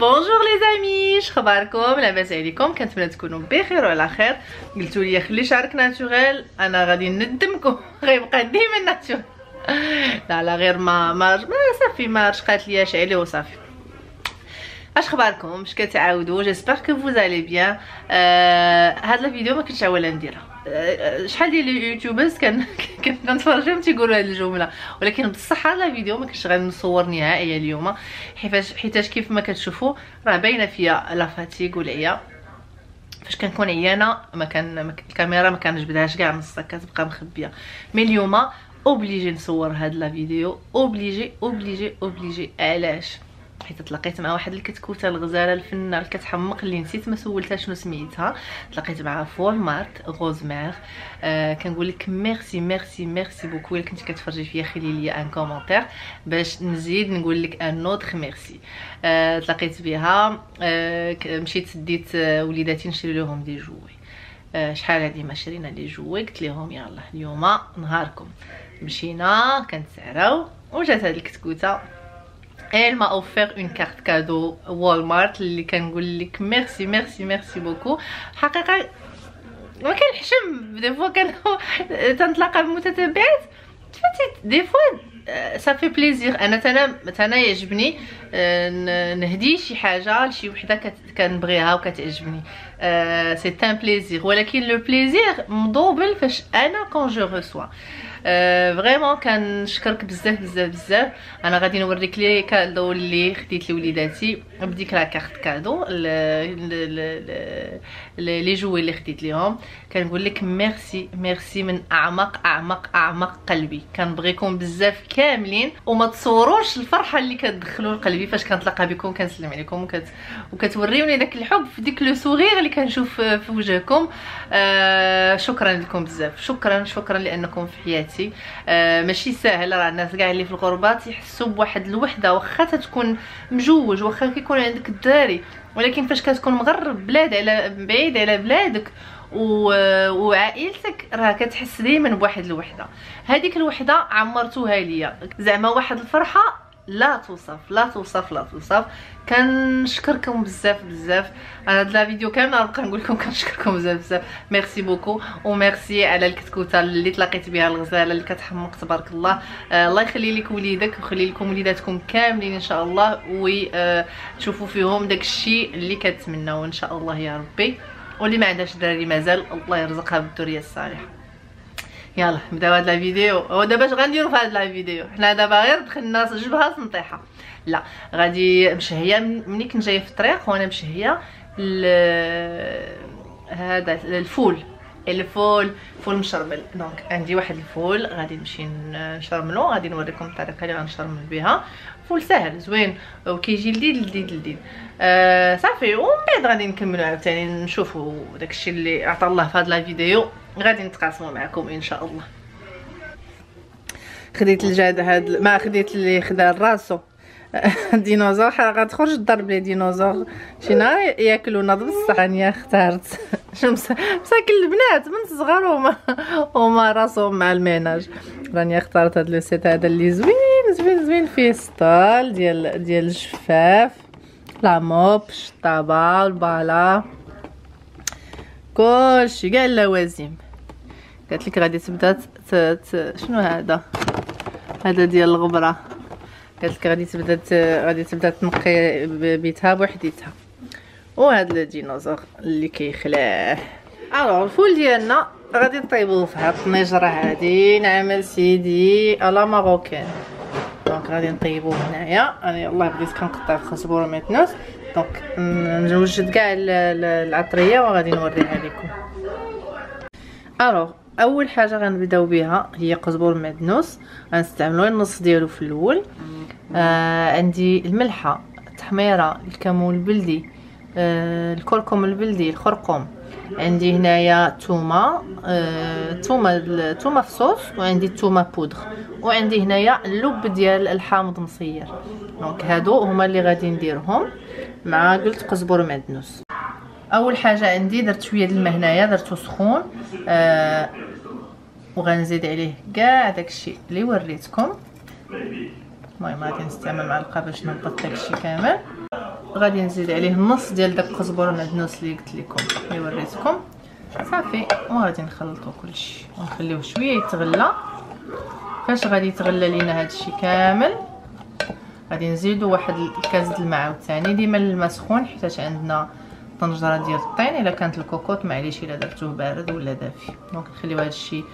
Bonjour les amis شخباركم لاباس عليكم كنتمنى تكونوا بخير وعلى خير قلتوا لي خلي شعرك naturel أنا غادي ندمكم غيبقى ديما naturel لا لا غير ما ما, صافي ما رشقات ليا عليه وصافي اش خباركم اش كتعاودوا j'espère que vous allez bien هاد الفيديو ما كنتش عاوله نديرها شحال ديال ال YouTubers كان كنتفرجهم تيقولوا هاد الجملة. ولكن بصح هذا الفيديو ما كنتش غادي نصور نهائيا اليوم. حيتاش حيتاش كيف ما كتشوفوا راه باينة فيا la fatigue والعيا. فاش كنكون عيانة ما كان الكاميرا ما كنجبدهاش كاع نص كتبقى مخبية. mais اليوم obligée نصور هاد la vidéo. obligée obligée obligée. علاش؟ حيت تلاقيت مع واحد الكتكوتة الغزالة الفنة اللي كتحمق اللي نسيت ما سولتها شنو سميتها. تلاقيت معها في مارت غوز مير آه كنقول لك merci merci merci beaucoup. إلا كنتي كتفرجي فيا خلي لي un commentaire باش نزيد نقول لك un autre merci. آه تلاقيت بها آه مشيت ديت آه وليداتي نشري لهم des jouets. آه شحال هادي ما شرينا les jouets؟ قلت لهم يلا اليوم نهاركم. مشينا كنتسعراو وجات هاد الكتكوتة. Elle m'a offert une carte cadeau Walmart اللي كنقول لك merci merci merci beaucoup حقيقه ما كنحشم des fois كان تنتلاقى بمتتبعات تفتي des fois ça fait plaisir انا تانا تانا يعجبني نهدي شي حاجة لشي وحده كنبغيها وكتعجبني c'est un plaisir ولكن le plaisir مدوبل فاش أنا quand je reçois vraiment كنشكرك بزاف بزاف بزاف. أنا غادي نوريك les cadeaux اللي خديت لوليداتي بديك la carte cadeau les jouets اللي خديت ليهم. كنقول لك merci merci من أعمق أعمق أعمق قلبي. كنبغيكم بزاف كاملين وما تصوروش الفرحة اللي كتدخلوا لقلبي فاش كنتلاقى بكم. كنسلم عليكم وكت... وكتوريوني داك الحب في ديك le sourire اللي كنشوف في وجهكم. آه شكرا لكم بزاف. شكرا شكرا لأنكم في حياتي. آه ماشي ساهل راه الناس كاع اللي في الغربات يحسوا بواحد الوحدة واخا تكون مجوج واخا كيكون عندك الدراري. ولكن فاش كتكون مغرب بلاد على بعيد على بلادك و... وعائلتك راه كتحس ديما بواحد الوحدة. هذيك الوحدة عمرتوها ليا. زعما واحد الفرحة لا توصف لا توصف لا توصف. كنشكركم بزاف بزاف. أنا هاد la vidéo كامل نبقى نقول لكم كنشكركم بزاف بزاف. merci beaucoup و merci على الكتكوتة اللي تلاقيت بها الغزالة اللي كتحمق تبارك الله. آه الله يخلي لك وليدك ويخلي لكم وليداتكم كاملين إن شاء الله. وتشوفوا فيهم داكشي اللي كتمناو إن شاء الله يا ربي. واللي ما عندهاش دراري مازال الله يرزقها بالذريه الصالحة. يلا نبداو هاد لا فيديو. هو دابا اش غنديرو في هاد لا فيديو؟ حنا دابا غير دخلنا جبهة سنطيحه لا غادي مشهية ملي كنت جاية في الطريق وأنا مشهية هذا الفول. الفول فول مشرمل. donc عندي واحد الفول غادي نمشي نشرملو غادي نوريكم الطريقة اللي غنشرمل بها فول ساهل زوين. وكيجي لذيذ لذيذ لذيذ. آه صافي. ومن بعد غادي نكملو عاوتاني نشوفوا داكشي اللي عطا الله في هاد la vidéo. غادي نتقاسموا معكم إن شاء الله. خديت الجاد هاد ما خديت اللي خدا راسو. الديناصور غتخرج تضرب لي ديناصور شي نهار ياكلونا بصح راني اختارت. مساكن البنات من صغار هما هما راسهم مع ال ménage راني اختارت هاد le set هذا اللي زوين زوين زوين فيه ستال ديال ديال الجفاف la mop الشطابه البالا كلشي كاع اللوازم قالت لك غادي تبدا شنو هذا؟ هذا ديال الغبرة. قالت لك غادي تبدا غادي تبدا تنقي بيتها بوحديتها. وهذا الديناصور اللي كيخلاه. alors الفول ديالنا غادي نطيبوه في هاد الطنجره هادي. نعمل سيدي à la marocaine. donc غادي نطيبوه هنايا. أنا يلاه بديت كنقطع في خصبور ومعدنوس donc نوجد كاع العطرية وغادي نوريها لكم. alors أول حاجة غنبدأو بها هي قزبور المعدنوس غنستعملو النص ديالو في الأول. آه عندي الملحة التحميرة الكمون البلدي آه الكركم البلدي الخرقوم. عندي هنايا تومة آه تومة تومة فصوص وعندي تومة بودغ. وعندي هنايا اللب ديال الحامض مصير. donc هادو هما اللي غادي نديرهم مع قلت قزبور معدنوس أول حاجة عندي درت شوية الماء هنايا درتو سخون آه وغنزيد عليه كاع داكشي اللي وريتكم. المهم غادي نستعمل معلقه باش نضبط داكشي كامل. غادي نزيد عليه النص ديال داك القزبر والمعدنوس اللي قلت لكم اللي وريتكم. صافي وغادي نخلطو كلشي ونخليوه شوية يتغلى. فاش غادي يتغلى لينا هادشي كامل غادي نزيدو واحد الكاس د الماء عاوتاني ديما الماء سخون حيت عندنا طنجره ديال الطين إلا كانت الكوكوط معليش إلا درتوه بارد ولا دافي. donc نخليو هادشي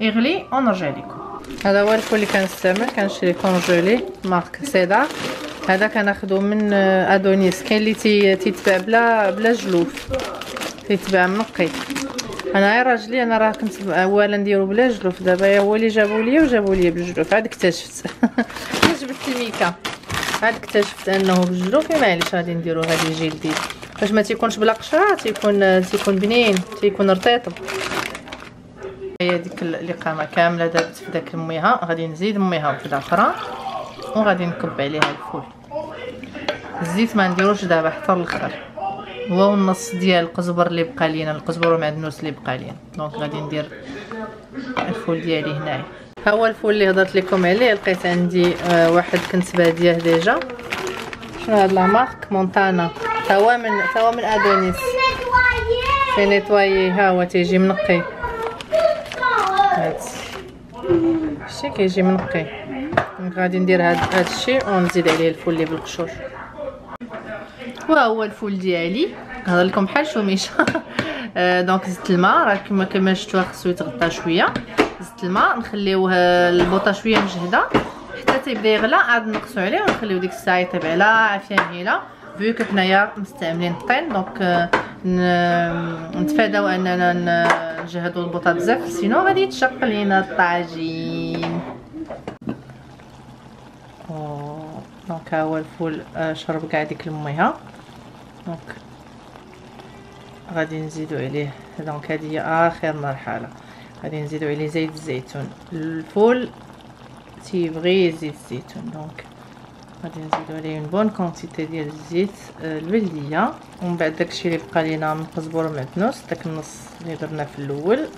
يغلي ونرجع لكم. هذا هو الفول اللي كنستعمل كنشري congelé marque سيدار هذا كناخذو من أدونيس كاين اللي تيتباع بلا بلا جلوف تيتباع منقي أنا يا راجلي أنا راه كنت اولا نديرو بلا جلوف دابا هو اللي جابو ليا وجابو ليا بالجلوف عاد اكتشفت. جبت الميكا عاد اكتشفت أنه بالجلوف معليش غادي نديرو غادي يجي باش ما تيكونش بلا قشره تيكون تيكون بنين تيكون رطيب هي ديك الاقامه كامله دابا في داك الميها غادي نزيد ميها وحده أخرى وغادي نكب عليها الفول الزيت ما نديروش دابا حتى الآخر هو النص ديال القزبر اللي بقى لينا القزبر والمعدنوس اللي بقى لينا donc غادي ندير الفول ديالي هنايا ها هو الفول اللي هضرت لكم عليه لقيت عندي واحد كنت باديه déjà شنو هاد la marque مونتانا تا هو من هو من ادونيس في نيتوايي ها هو تيجي منقي هادشي كيجي منقي غادي ندير هاد هادشي ونزيد عليه الفول اللي بالقشور وها هو الفول ديالي نهضر لكم بحال شوميشه donc زدت الماء راه كما كما شفتوا خصو يتغطى شوية زدت الماء نخليوه البوطه شوية مجهده تيبدا يغلى عاد نقصو عليه ونخليو ديك الساعة يطيب على عافية مهيله vu حنايا مستعملين الطين donc نتفاداو أننا نجهدو البوطة بزاف. sinon غادي يتشق لينا الطاجين. donc ها هو الفول آه، شرب كاع ديك الميها donc غادي نزيدو عليه. donc هذه هي آخر مرحلة. غادي نزيدو عليه زيت الزيتون. الفول تيبغي زيت الزيتون donc غادي نزيدو عليه une bonne quantité ديال الزيت البلديه ومن بعد داكشي اللي بقى لينا من القزبر والمعدنوس داك النص اللي درنا في الأول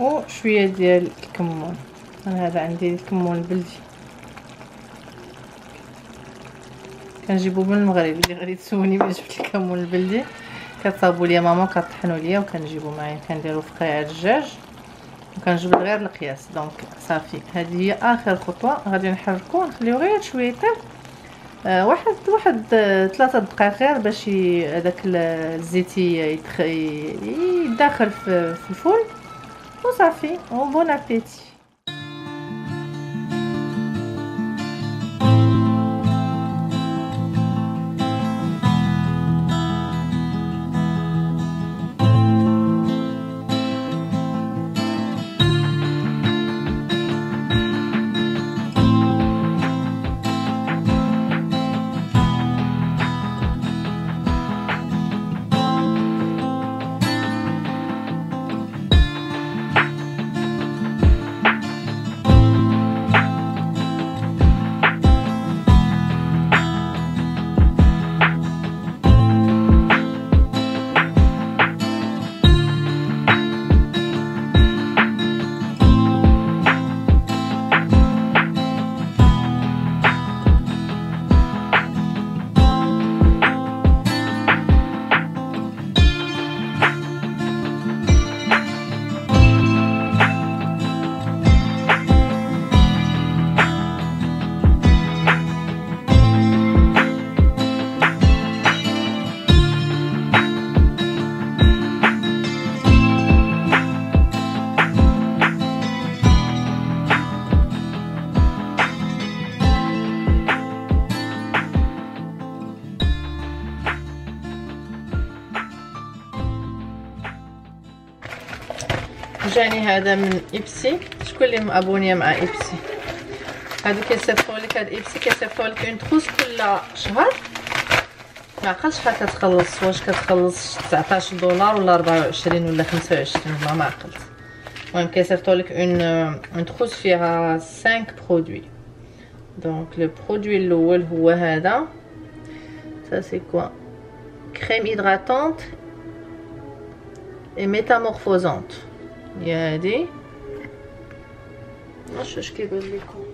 وشويه ديال الكمون أنا هذا عندي الكمون البلدي كنجيبو من المغرب اللي غادي تسولني ملي جبت الكمون البلدي كتصاوبوا ليا ماما كطحنوا ليا وكنجيبو معايا كنديرو في قاع الدجاج وكنجبد غير القياس. donc صافي. هذه هي آخر خطوة. غادي نحركو نخليو غير شوية آه واحد واحد ثلاثة دقائق غير باش هذاك الزيت يدخل في, الفول. وصافي. وبون ابيتي جاني هذا من Ipsy شكون اللي m'abonner مع Ipsy هادو كيصيفطوا لك هاد Ipsy كيصيفطوا لك une trousse كل شهر. ما عقلتش شحال كتخلص واش كتخلص؟ 19 دولار ولا 24 ولا 25 ما ما عقلت. المهم كيصيفطوا لك une une trousse فيها 5 produits donc le produit الأول هو هذا. Ça c'est quoi crème hydratante et métamorphosante. هي هادي معرفش اش كيبان لكم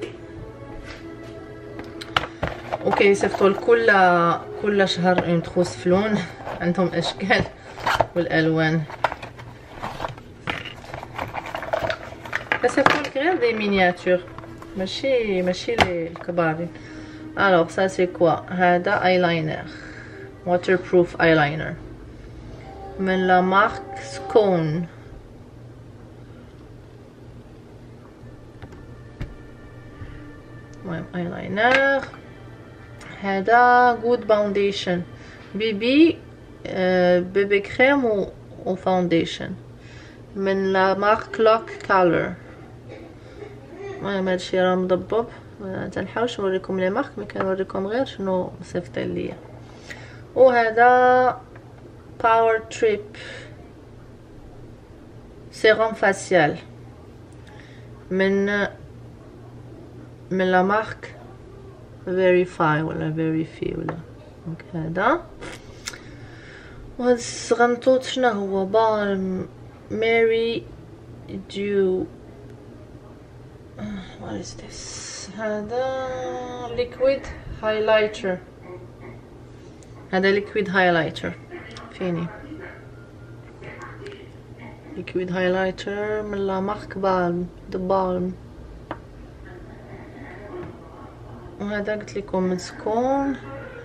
وكيصيفطوا لك كل شهر une trousse فلون عندهم اشكال والالوان كيصيفطوا لك غير des miniatures ماشي ماشي الكبارين alors ça c'est quoi هذا en: eyeliner waterproof eyeliner من la marque سكون المهم ايلاينر هذا جود foundation BB BB cream و, foundation من la marque لوك كالر المهم هادشي راه مضبب تنحاولش نوريكم les marques mais كنوريكم غير شنو مصيفطين ليا وهذا power trip sérum facial من من la marque فيريفاي ولا فيريفي ولا donc هذا وهذا الصغنطوط شنو هو بالم mary dew what is this? هذا liquid highlighter. هذا liquid highlighter. فيه liquid highlighter من la marque balm the balm وهذا قلت لكم من سكون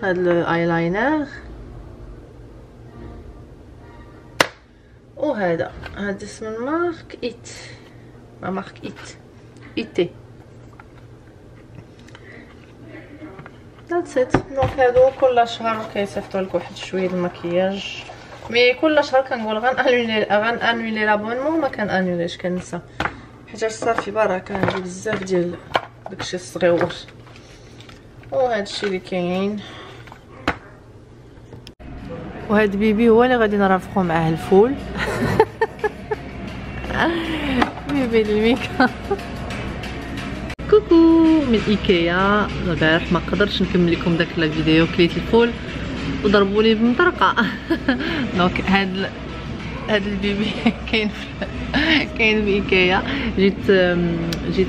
هذا الايلاينر وهذا هذا اسم ال marque it. marque it؟ ايتي that's it donc هادو كل شهر كيصيفطوا لك واحد شوية المكياج. mais كل شهر كنقول غن annuler غن annuler l'abonnement ما كن annuler ش كنسى. حيت صافي بركة عندي بزاف ديال داكشي الصغيور وهذا الشيء اللي كاين وهذا بيبي هو اللي غادي نرافقو معاه الفول. بيبي الميكا. كوكو من إيكيا. البارح ما قدرتش نكمل لكم داك الفيديو كليت الفول وضربوا لي بمطرقة. دونك هاد هاد البيبي كاين كاين بايكيا جيت جيت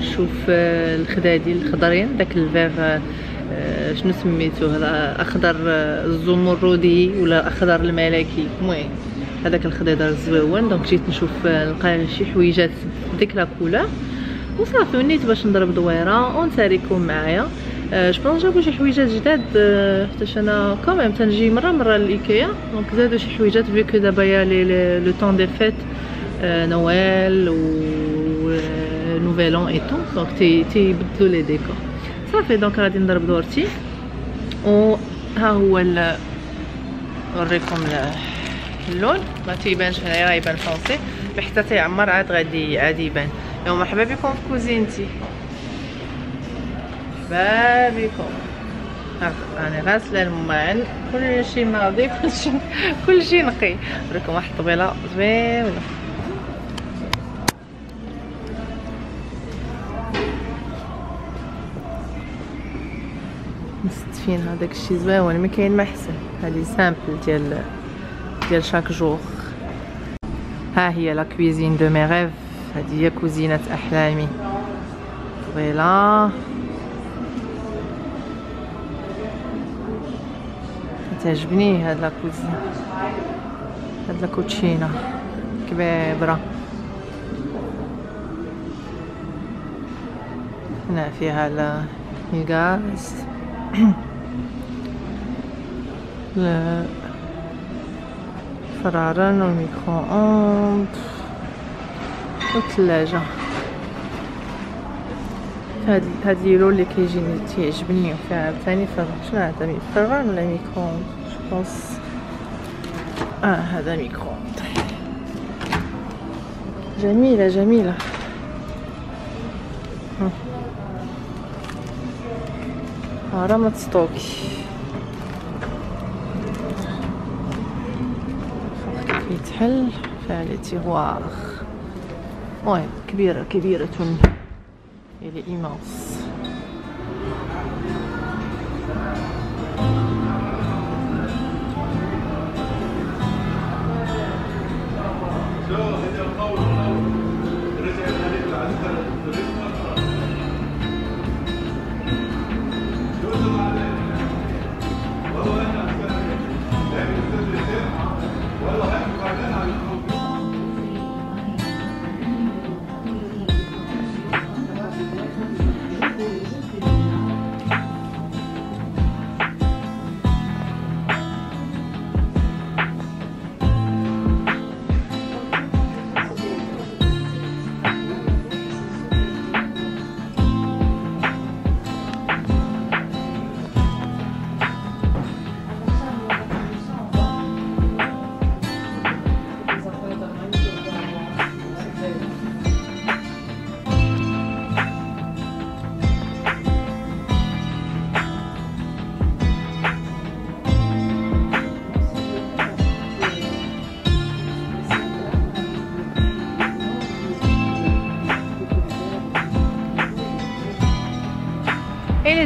نشوف الخدادي الخضرين داك الفيغ آه، شنو سميتوه الاخضر الزمردي ولا أخضر الملكي. المهم هذاك الخضيضر الزويون donc جيت نشوف نلقى شي حويجات ديك la couleur. وصافي ونيت باش نضرب دويرة. ونساريكم معايا. je pense جابو شي حويجات جداد حتى أنا quand même تنجي مره مره لايكيا donc زادو شي حويجات vu que دابا il y a le temps des fêtes Noël و nouvel an et tout donc تي تيبدلو les décors صافي donc غادي نضرب دورتي و ها هو نوريكم اللون ما تيبانش هنايا يبان foncé حتى تيعمر عاد غادي عادي يبان يوم مرحبا بكم في كوزينتي مرحبا بكم أنا غاسلة الماعن كل شيء نظيف كل شيء نقي. نوريكم واحد الطبيله زوينة. مستفين هذاك الشيء زوين. ما كاين ما أحسن. هذه simple ديال ديال chaque jour ها هي la cuisine de mes rêves هذه هي كوزينة أحلامي. voilà تعجبني هاد la cuisine. هاد la cucina كبيره هنا فيها الغاز الفران وال micro-onde والثلاجة هاد هاد l'îlot اللي كيجيني تيعجبني. وفيها عاوتاني فرن شنو هذا فران ولا micro؟ onde je pense آه هذا micro. onde جميلة. جميلة راه ما تستوكي يتحل. فيها لي تيغوار. المهم Il est immense.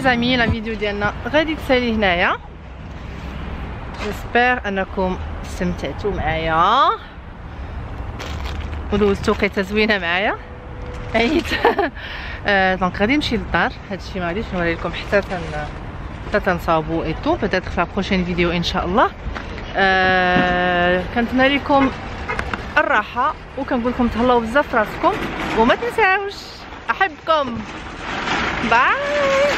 les amis la vidéo ديالنا غادي تسالي هنايا j'espère أنكم استمتعتوا معايا. ودوزتو وقيته زوينه معايا. عييت donc غادي نمشي للدار. هادشي ما غاديش نوري لكم حتى تن حتى تنصاوبو et tout peut-être في prochaine vidéo ان شاء الله كنتمنى لكم الراحة وكنقول لكم تهلاو بزاف راسكم. وما تنساوش. أحبكم. باي